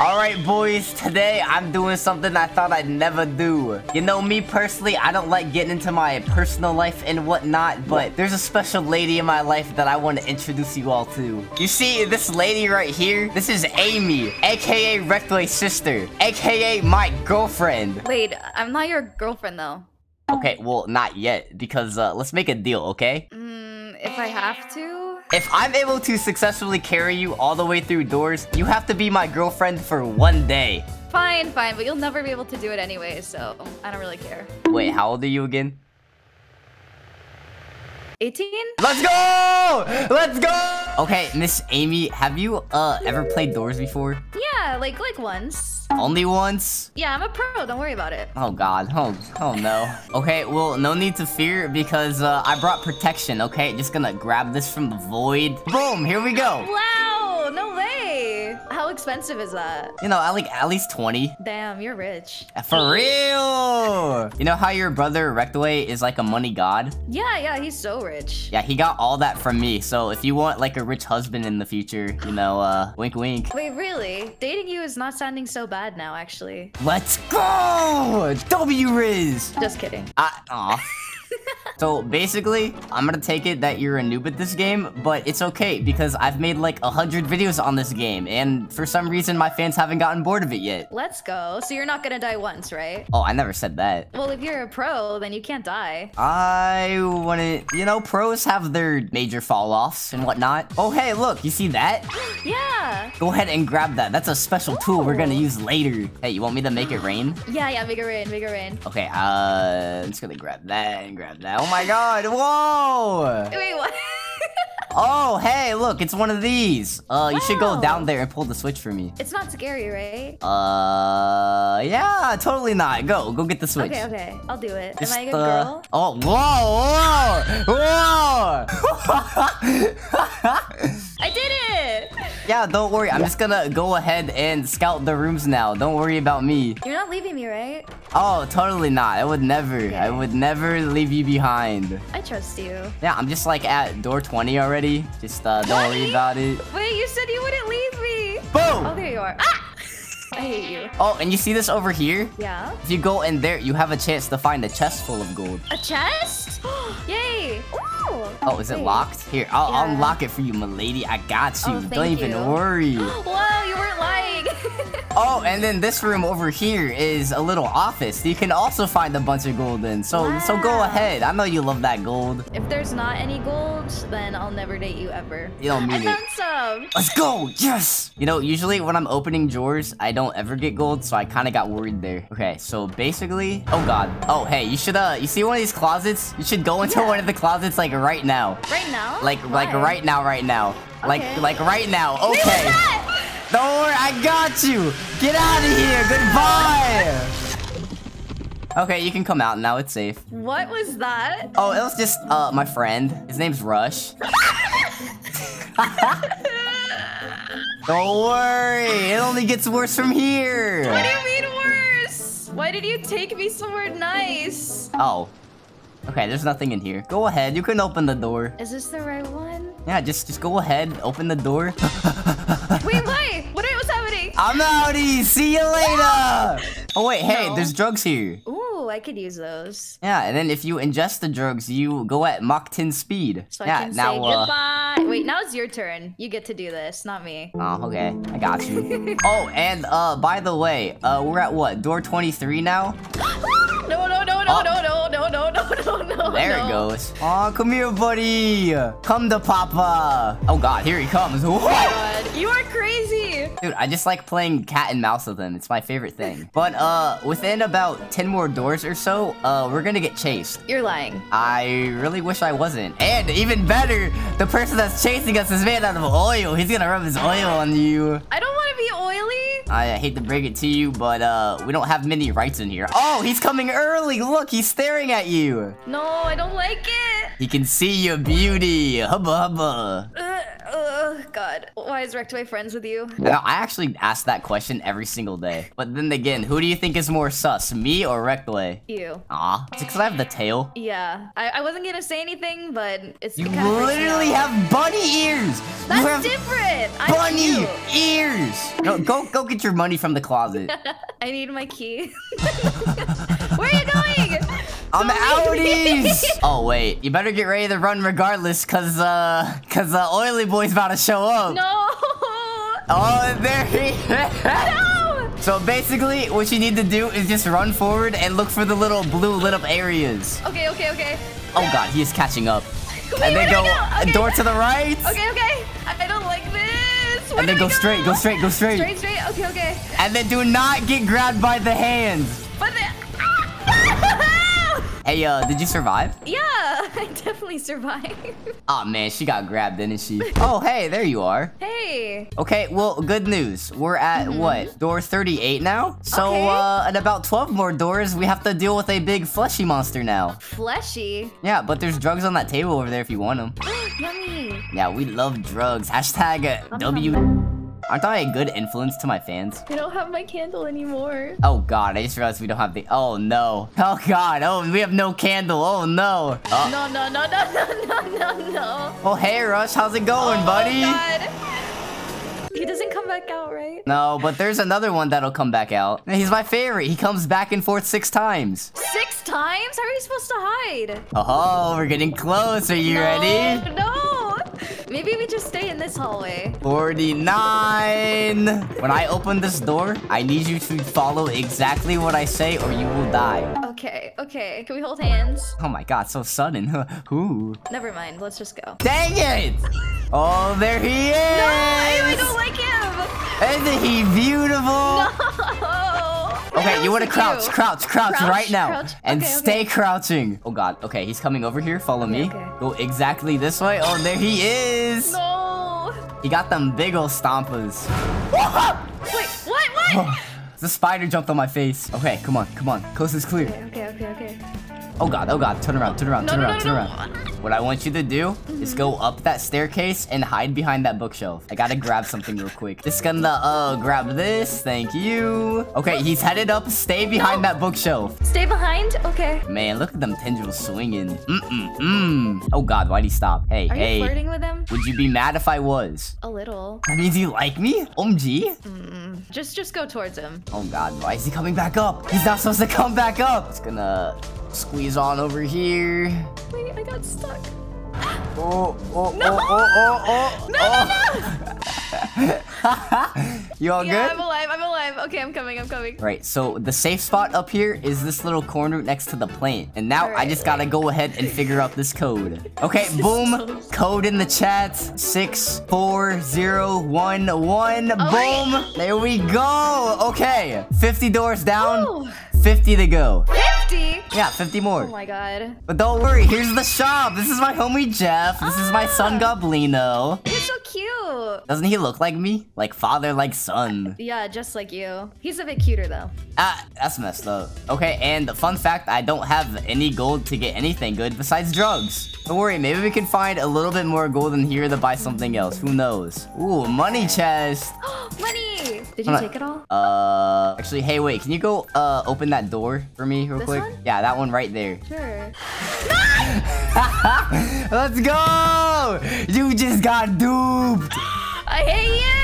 Alright boys, today I'm doing something I thought I'd never do. You know me personally, I don't like getting into my personal life and whatnot, but there's a special lady in my life that I want to introduce you all to. You see, this lady right here, this is Amy, aka Rectoy's sister, aka my girlfriend. Wait, I'm not your girlfriend though. Okay, well, not yet, because uh, let's make a deal, okay? Mm, if I have to? If I'm able to successfully carry you all the way through doors, you have to be my girlfriend for one day. Fine, fine, but you'll never be able to do it anyway, so I don't really care. Wait, how old are you again? 18? Let's go! Let's go! Okay, Miss Amy, have you uh ever played Doors before? Yeah, like like once. Only once? Yeah, I'm a pro. Don't worry about it. Oh god. Oh, oh no. Okay, well, no need to fear because uh, I brought protection, okay? Just gonna grab this from the void. Boom, here we go. Wow, no How expensive is that? You know, I like at least 20. Damn, you're rich. For real! You know how your brother Rectaway is like a money god? Yeah, yeah, he's so rich. Yeah, he got all that from me. So if you want like a rich husband in the future, you know, uh, wink wink. Wait, really? Dating you is not sounding so bad now, actually. Let's go! W Riz! Just kidding. Ah, aw. So basically, I'm gonna take it that you're a noob at this game, but it's okay because I've made like a hundred videos on this game, and for some reason my fans haven't gotten bored of it yet. Let's go. So you're not gonna die once, right? Oh, I never said that. Well, if you're a pro, then you can't die. I wouldn't, you know, pros have their major fall-offs and whatnot. Oh, hey, look, you see that? Yeah. Go ahead and grab that. That's a special tool we're gonna use later. Hey, you want me to make it rain? Yeah, yeah, make it rain, make it rain. Okay, uh, I'm just gonna grab that and grab that. Oh my god, whoa! Wait, what? Oh, hey, look, it's one of these. Uh, you should go down there and pull the switch for me. it's not scary, right? Uh, yeah, totally not. Go, go get the switch. Okay, okay. I'll do it. Just, Am I a good uh, girl? Oh, whoa, whoa, whoa! I did it! Yeah, don't worry. I'm just gonna go ahead and scout the rooms now. Don't worry about me. You're not leaving me, right? Oh, totally not. I would never. I would never leave you behind. I trust you. Yeah, I'm just like at door 20 already. Just uh, don't worry about it. Wait, you said you wouldn't leave me! Boom! Oh, there you are. Ah! I hate you. Oh, and you see this over here? Yeah? If you go in there, you have a chance to find a chest full of gold. A chest? Yay! Ooh. Oh, is it locked? Here, I'll Yeah. unlock it for you, my lady. I got you. Oh, Don't even you. worry. Wow, you weren't lying. Oh, and then this room over here is a little office. You can also find a bunch of gold in. So, so go ahead. I know you love that gold. if there's not any gold, then I'll never date you ever. You don't I mean it. found some. Let's go! Yes! You know, usually when I'm opening drawers, I don't ever get gold, so I kind of got worried there. Okay, so basically... Oh, God. Oh, hey, you should, uh, you see one of these closets? You should go into Yeah. one of the closets, like, right now. Right now? Like, like, right now, right now. Like, Okay. like, right now. Okay. Don't worry, I got you! Get out of here! Goodbye! Okay, you can come out now, it's safe. What was that? Oh, it was just, uh, my friend. His name's Rush. Don't worry, it only gets worse from here. What do you mean worse? Why did you take me somewhere nice? Oh. Okay, there's nothing in here. Go ahead, you can open the door. Is this the right one? Yeah, just just go ahead, open the door. I'm outie! See you later! Oh wait, hey, No. there's drugs here. Ooh, I could use those. Yeah, and then if you ingest the drugs, you go at Mach 10 speed. So yeah, now, say uh, goodbye. Wait, now it's your turn. You get to do this, not me. Oh, okay. I got you. oh, and uh, by the way, uh, we're at what? Door 23 now? No, no, no, no, Oh. no, no, no, no, no, no, no. There no. it goes. Oh, come here, buddy. Come to Papa. Oh God, here he comes. Whoa. God, you are crazy. Dude, I just like playing cat and mouse with him. It's my favorite thing. But uh, within about 10 more doors or so, uh, we're gonna get chased. You're lying. I really wish I wasn't. And even better, the person that's chasing us is made out of oil. He's gonna rub his oil on you. I don't want to be oily. I hate to break it to you, but uh, we don't have many rights in here. Oh, he's coming early. Look, he's staring at you. No, I don't like it. He can see your beauty. Hubba hubba. Uh, uh, god. Why is Rektway friends with you? Now, I actually ask that question every single day. But then again, who do you think is more sus, me or Rektway? You. Aw, it's because I have the tail. Yeah. I, I wasn't gonna say anything, but it's You literally have bunny ears. That's you have different. Bunny ears. No, go go get your money from the closet. I need my key. Where are you going? I'm Don't leave me. outies. oh wait, you better get ready to run regardless, cause uh, cause uh, Oily Boy's about to show up. No. Oh, there he is. No. So basically, what you need to do is just run forward and look for the little blue lit up areas. Okay, okay, okay. Oh god, he is catching up. Wait, and then go go? Okay. door to the right. Okay, okay. I don't like this. Where And then I go straight, go straight, go straight. Straight, straight. Okay, okay. And then do not get grabbed by the hands. Hey, uh, did you survive? yeah, I definitely survived. Oh man, she got grabbed, didn't she? Oh, hey, there you are. Hey. Okay, well, good news. We're at what? Door 38 now? So. Okay. uh, in about 12 more doors, we have to deal with a big fleshy monster now. Fleshy. Yeah, but there's drugs on that table over there if you want them. Yummy. Yeah, we love drugs. Hashtag W. Aren't I a good influence to my fans? I don't have my candle anymore. Oh god, I just realized we don't have the. Oh no. Oh god. Oh, we have no candle. Oh no. Oh, No, no, no, no, no, no, no, no. oh hey, Rush. How's it going, oh, buddy? God. He doesn't come back out, right? No, but there's another one that'll come back out. He's my favorite. He comes back and forth six times. Six times? How are you supposed to hide? Oh, we're getting close. Are you no, ready? No. Maybe we just stay in this hallway. 49. When I open this door, I need you to follow exactly what I say or you will die. Okay, okay. Can we hold hands? Oh my god, so sudden. Ooh. Never mind. Let's just go. Dang it! Oh, there he is! No, I, I don't like him. Isn't he beautiful? No. Okay, you want to crouch, crouch, crouch, Crouch, right now. crouch. And Okay, stay okay. crouching. Oh god, okay, he's coming over here. Follow me. okay. Go exactly this way. Oh, there he is! No. He got them big ol' stompas. Wait, what? What? the spider jumped on my face. Okay, come on, come on. Coast is clear. okay, okay, okay. Oh god, oh god, turn around, turn around, No, turn no, around, no, turn around. What I want you to do is go up that staircase and hide behind that bookshelf. I gotta grab something real quick. Just gonna uh grab this, thank you. Okay, he's headed up. Stay behind No. that bookshelf. Stay behind? Okay. Man, look at them tendrils swinging. Mm mm mm. Oh god, why'd he stop? Hey, Are hey. you flirting with him? Would you be mad if I was? A little. That means you like me? OMG? Mm, -mm. just, just go towards him. Oh god, why is he coming back up? He's not supposed to come back up. Just gonna squeeze on over here. Wait, I got stuck. Oh, oh, oh, No! oh, oh, oh, oh. No, no, oh. you all Yeah, good? I'm alive. I'm alive. Okay, I'm coming. I'm coming. Right, so the safe spot up here is this little corner next to the plant. And now I Alright, just gotta go ahead and figure out this code. Okay, This boom. so- Code in the chat. Six, four, zero, one, one. Oh, Alright. Boom. There we go. Okay. 50 doors down. Ooh. 50 to go. 50? Yeah, 50 more. Oh my god. But don't worry, here's the shop. This is my homie Jeff. This is my son Ah. Goblino. You're so cute. Doesn't he look like me? Like father, like son. Yeah, just like you. He's a bit cuter though. Ah, that's messed up. Okay, and the fun fact, I don't have any gold to get anything good besides drugs. Don't worry, maybe we can find a little bit more gold in here to buy something else. Who knows? Ooh, money chest. Money! Did you take it all? Uh, actually, hey, wait, can you go uh open that door for me real This quick? one? Yeah, that one right there. Sure. Let's go! You just got duped. I hate you!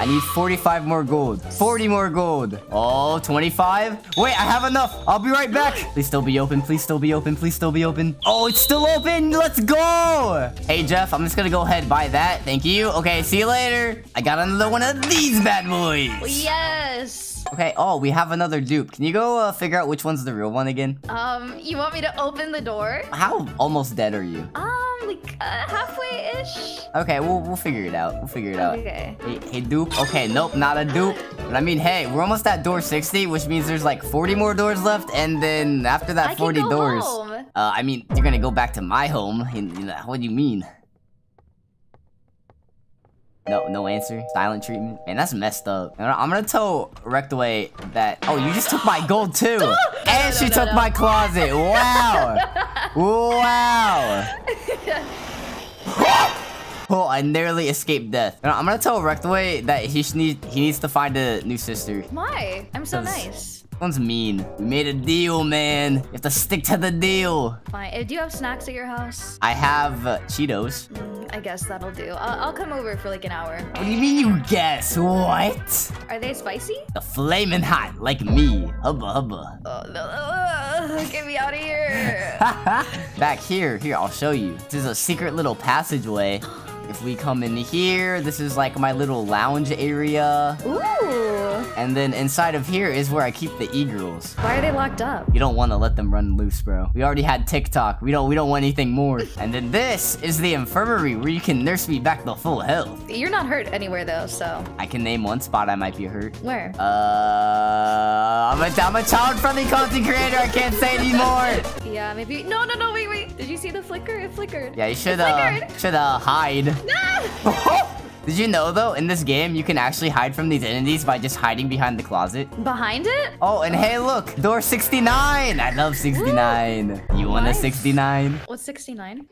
I need 45 more gold. 40 more gold. Oh, 25? Wait, I have enough. I'll be right back. Please still be open. Please still be open. Please still be open. Oh, it's still open. Let's go. Hey, Jeff, I'm just gonna go ahead and buy that. Thank you. Okay, see you later. I got another one of these bad boys. Yes! Okay, oh, we have another dupe. Can you go uh, figure out which one's the real one again? Um, you want me to open the door? How almost dead are you? Um, like, uh, halfway-ish? Okay, we'll, we'll figure it out. We'll figure it out. Okay. Hey, hey, dupe. Okay, nope, not a dupe. But I mean, hey, we're almost at door 60, which means there's like 40 more doors left. And then after that I can 40 go doors, home. uh, I mean, you're gonna go back to my home. Know, what do you mean? No, no answer. Silent treatment. Man, that's messed up. I'm gonna tell Rectaway that. Oh, you just took my gold too, and no, she no, took no. my closet. Wow. wow. Oh, I nearly escaped death. I'm gonna tell Rektway that he need he needs to find a new sister. Why? I'm so nice. One's mean. We made a deal, man. You have to stick to the deal. Fine. Uh, Do you have snacks at your house? I have uh, Cheetos. Mm, I guess that'll do. I'll, I'll come over for like an hour. What do you mean you guess? What? Are they spicy? The flaming hot, like me. Hubba hubba. Oh no! Ugh, get me out of here! Back here, here, I'll show you. This is a secret little passageway. If we come in here, this is like my little lounge area. Ooh! And then inside of here is where I keep the e-girls. Why are they locked up? You don't want to let them run loose, bro. We already had TikTok. We don't we don't want anything more. And then this is the infirmary where you can nurse me back to full health. You're not hurt anywhere though, so I can name one spot I might be hurt. where? Uh, I'm a, I'm a child-friendly content creator. I can't say anymore. Yeah, maybe. No, no, no! Wait, wait! Did you see the flicker? It flickered. Yeah, you should uh flickered. should uh hide. Ah! Did you know though, in this game, you can actually hide from these enemies by just hiding behind the closet? Behind it? Oh, and hey, look, door 69. I love 69. You want a 69? What's 69?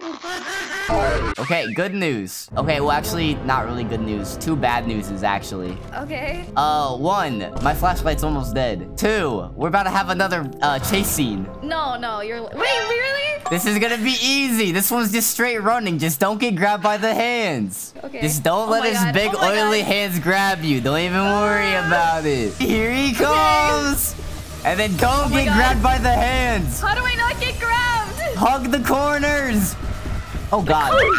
Okay, good news. Okay, well, actually, not really good news. Two bad news is actually. Okay. Uh, one, my flashlight's almost dead. Two, we're about to have another uh chase scene. No, no, you're. Wait, really? This is gonna be easy. This one's just straight running. Just don't get grabbed by the hands. Okay. Just don't Oh let his God. big Oh oily God. hands grab you. Don't even worry about it. Here he comes. And then don't Oh get grabbed by the hands. How do I not get grabbed? Hug the corners. Oh god.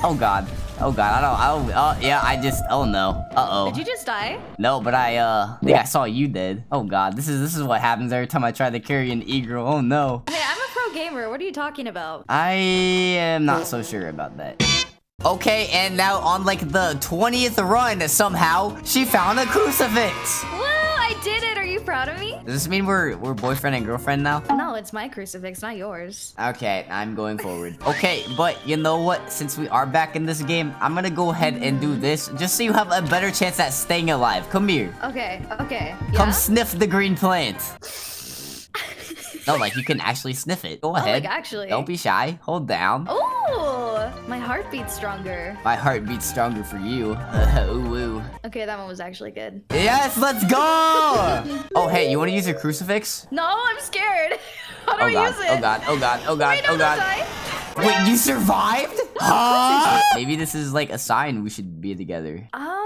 Oh god. Oh god. I don't. Oh, oh yeah. I just. Oh no. Uh oh. Did you just die? No, but I uh think I saw you dead. Oh god. This is this is what happens every time I try to carry an e-girl. Oh no. Hey, I'm a pro gamer. What are you talking about? I am not so sure about that. Okay, and now on like the 20th run, somehow, she found a crucifix. Woo! I did it. Are you proud of me? Does this mean we're we're boyfriend and girlfriend now? No, it's my crucifix, not yours. Okay, I'm going forward. Okay, but you know what? Since we are back in this game, I'm gonna go ahead and do this just so you have a better chance at staying alive. Come here. Okay, okay. Come Yeah? sniff the green plant. no, like you can actually sniff it. Go Oh, ahead. like actually. Don't be shy. Hold down. Oh, Oh, my heart beats stronger. My heart beats stronger for you. ooh, ooh. Okay, that one was actually good. Yes, let's go! oh, hey, you want to use your crucifix? No, I'm scared. How do Oh I god, use it? oh god, oh god, oh god, Wait, oh god. Wait, you survived? Huh? Maybe this is like a sign we should be together. Um,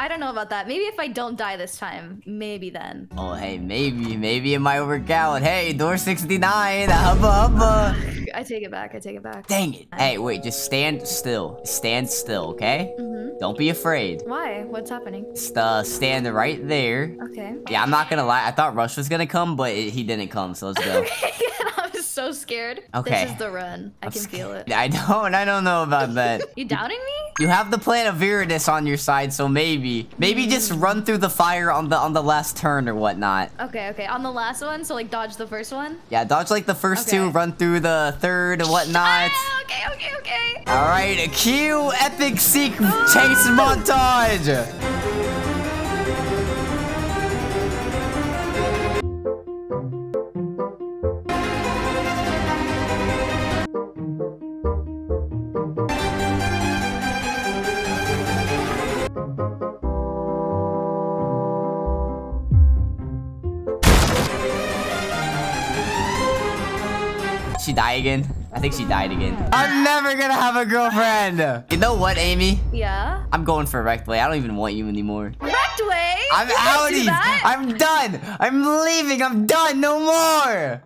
I don't know about that. Maybe if I don't die this time, maybe then. Oh, hey, maybe, maybe it might work out. Hey, door 69, hubba hubba. I take it back. I take it back. Dang it. Hey, wait, just stand still. Stand still, okay? Mhm. Don't be afraid. Why? What's happening? Just uh, stand right there. Okay. Yeah, I'm not gonna lie. I thought Rush was gonna come, but it, he didn't come, so let's go. I'm so scared. Okay. This is the run. I can feel it. I don't, I don't know about that. You doubting me? You have the plan of Viridus on your side, so maybe, maybe just run through the fire on the on the last turn or whatnot. Okay, okay. On the last one, so like dodge the first one. Yeah, dodge like the first two, run through the third and whatnot. Ah, okay, okay, okay. All right, cue epic seek chase montage. Again? I think she died again. I'm never gonna have a girlfriend. You know what, Amy? Yeah. I'm going for Rektway. I don't even want you anymore. Rektway. I'm You can't do I'm done. I'm leaving. I'm done. No more.